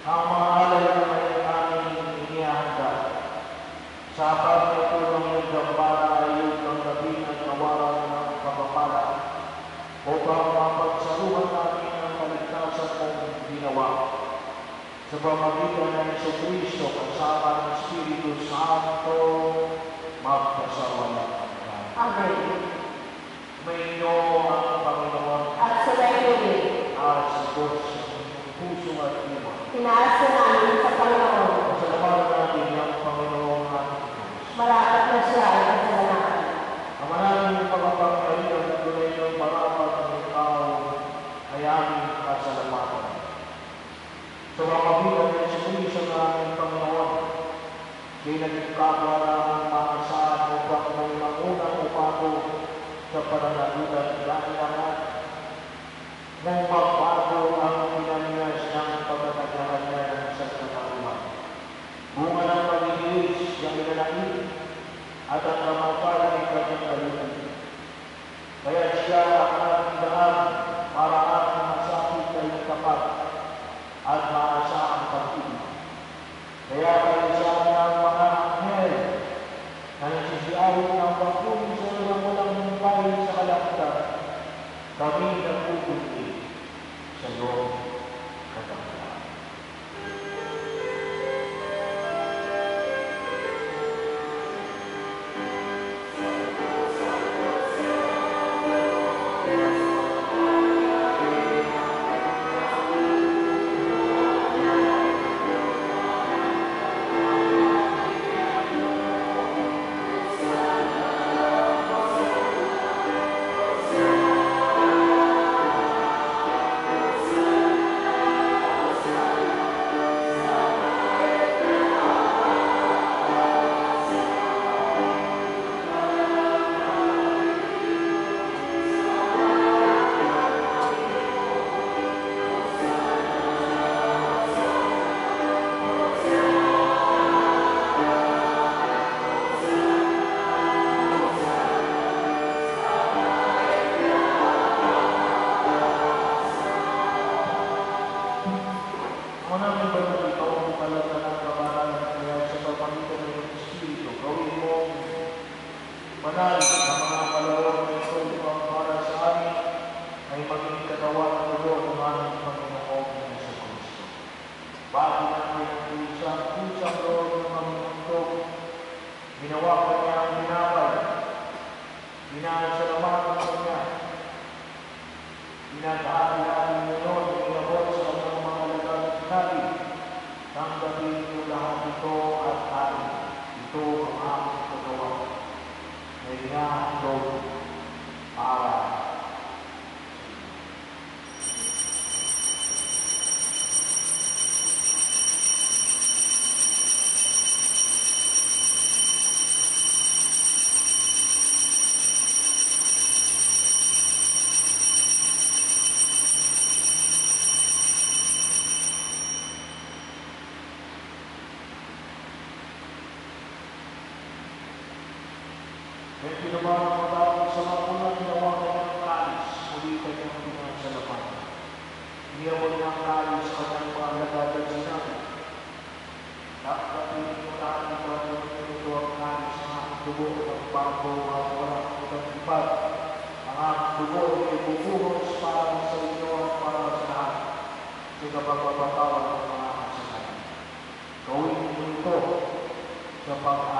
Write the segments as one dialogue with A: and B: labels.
A: Ang mga alay na may aming inihanda sa pagkatulong ng gambara ay iyong tanggapin at kawalan ng kapapala upang mapagsaluhan namin ang kaligtasan mong ginawa sa pamagitan ng Iso Kristo kasama ng Espiritu Santo magkasawalan.
B: Amen.
A: Maino ang Panginoon
B: At
A: at sa Diyos sa inyong puso at.
B: Tinaas na namin sa Panginoon.
A: Pasalamatan natin ang Panginoon Diyos.
B: Marapat na siya ay kasalanakan.
A: Ang maraming pagpapangalitan at tunay ng marapat ng ikaw ay aming pasalamatan. Sa mga kabilan ng Espiritu ng aming Panginoon, di naging kapwa namin mga saan upang may maunang umago sa pananagutan dahil naman nang magbago No problem.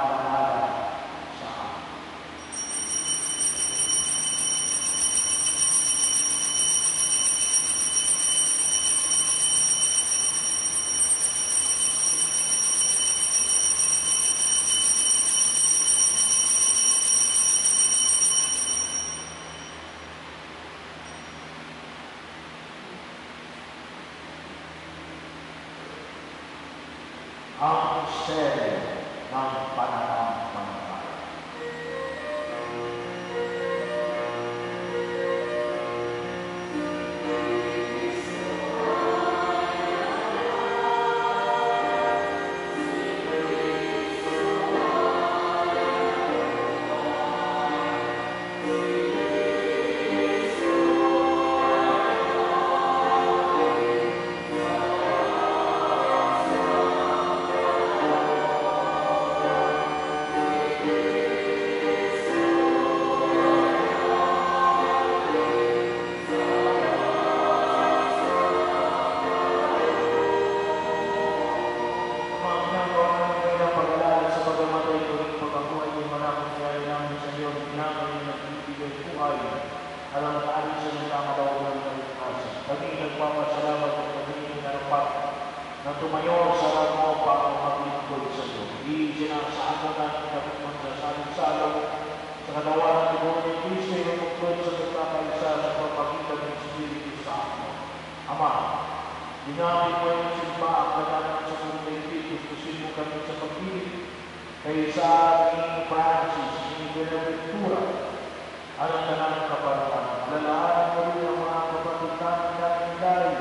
A: at kanang kapalaran. Lalaan mo rin ang mga kapatid namin natin dahil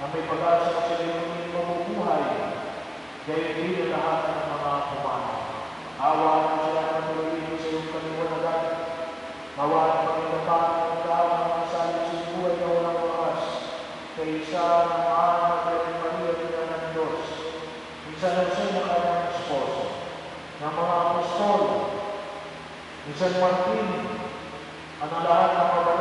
A: na may pag-asa sa sarili mabubuhay. Gayun din ang lahat ng mga kumana. Awa mo sila ng pagkakas sa iyong kaliwanagan. Awa ng pagkakas ng tao na kasali sa buhay na walang wakas. Kaysa ng maanak ay Maria na ng Diyos. Isa lang siya na kanyang esposo. Ng mga apostol. Isang Martin, اللہ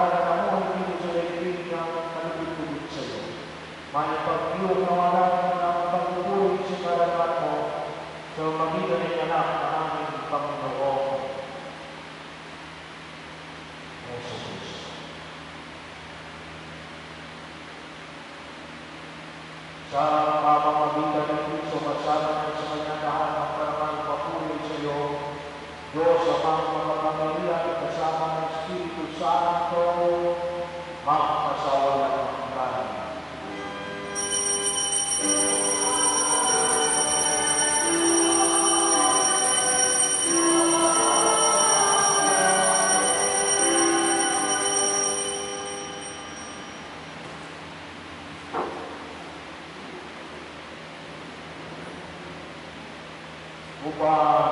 A: Opa!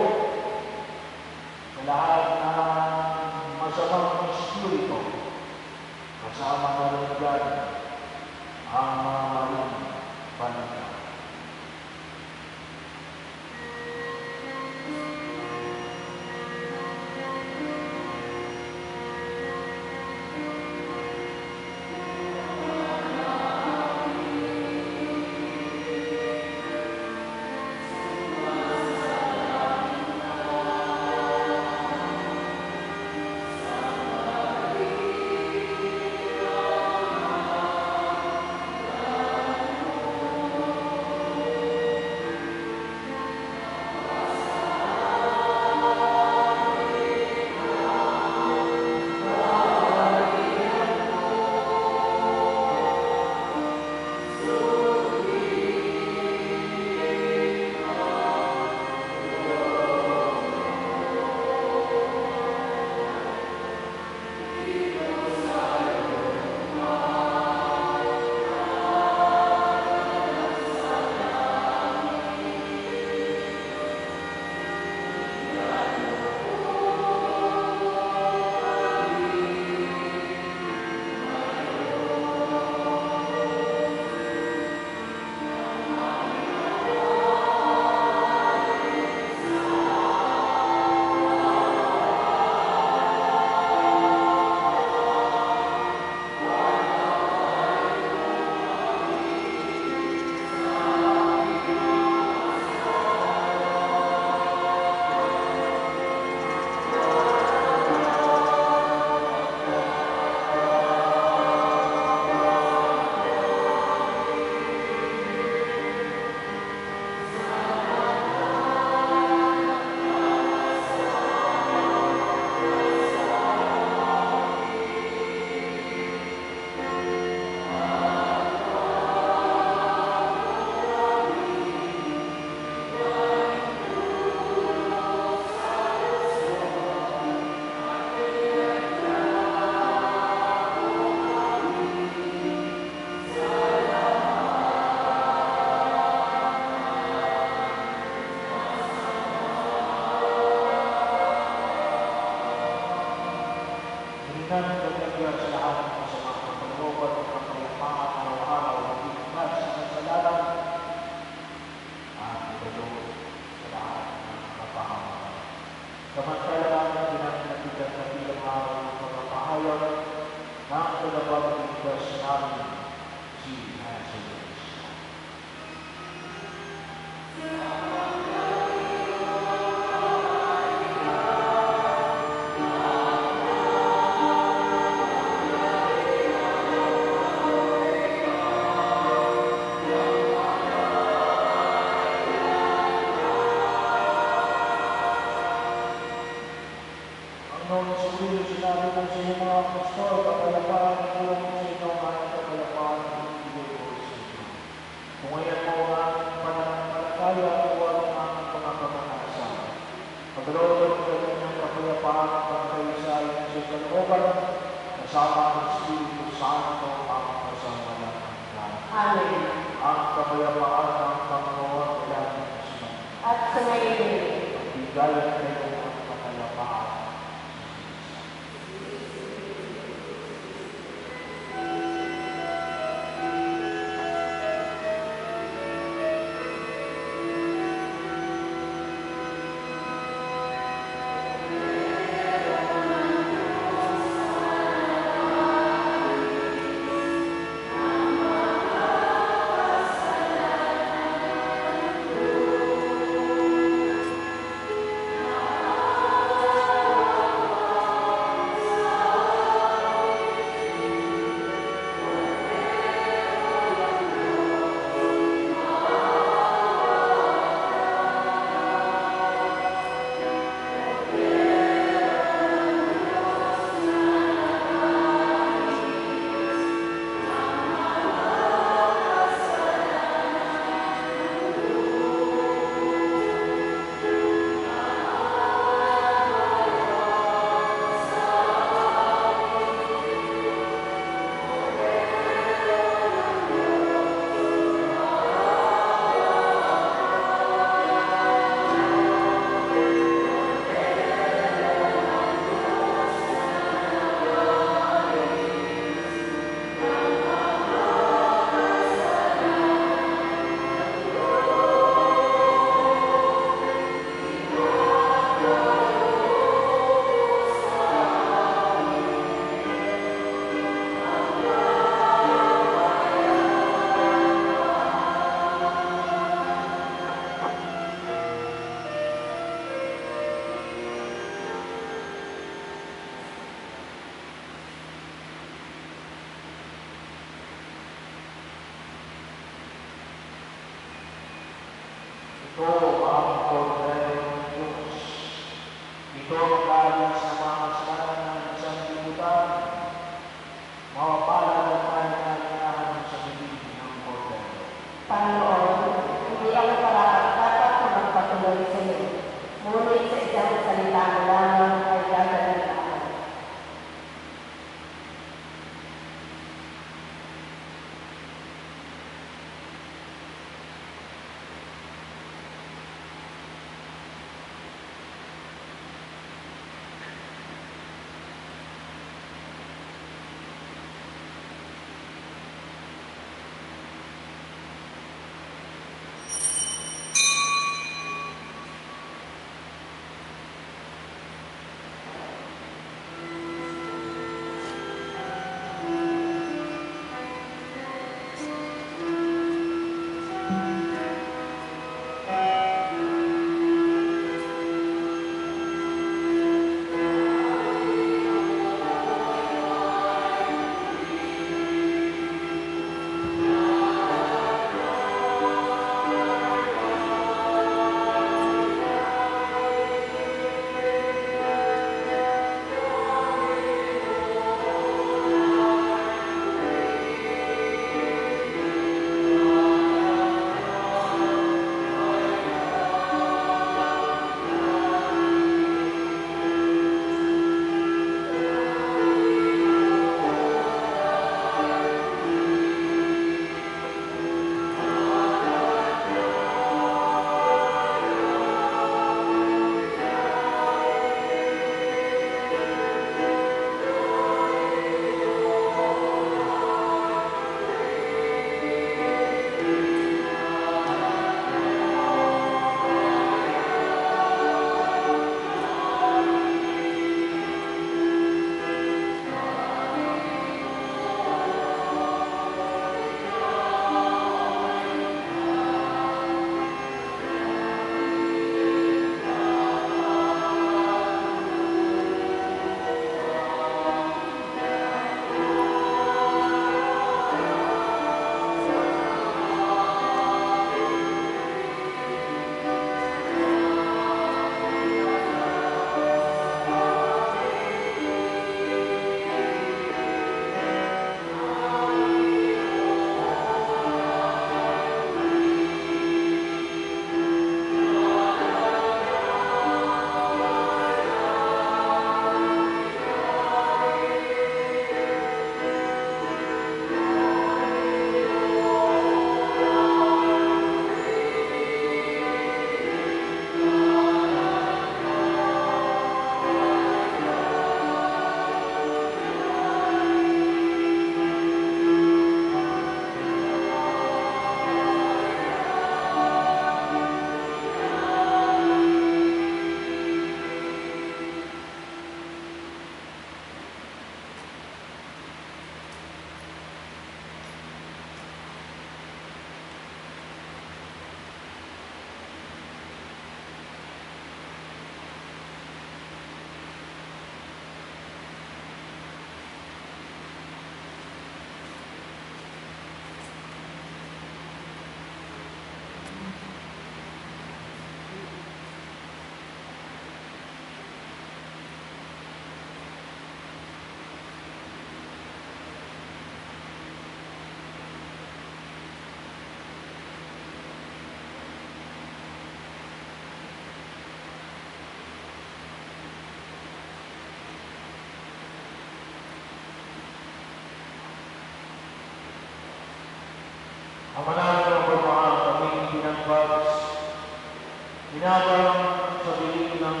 A: binabarang sa dilim ng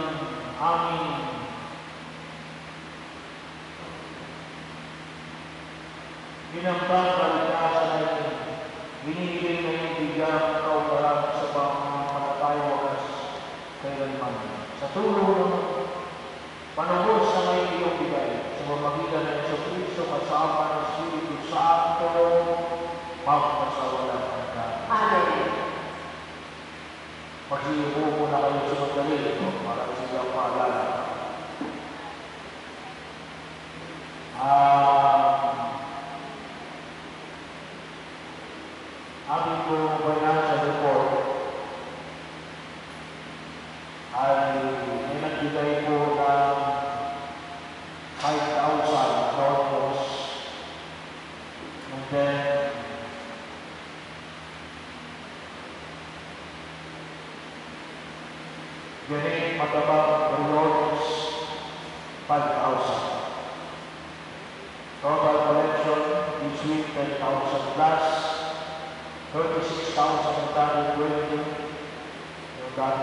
A: aming binambang Your name at above the Lord's 5,000. Total collection is with 10,000 plus, 36,000 and 20, yung dati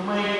A: How many